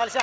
Alişan.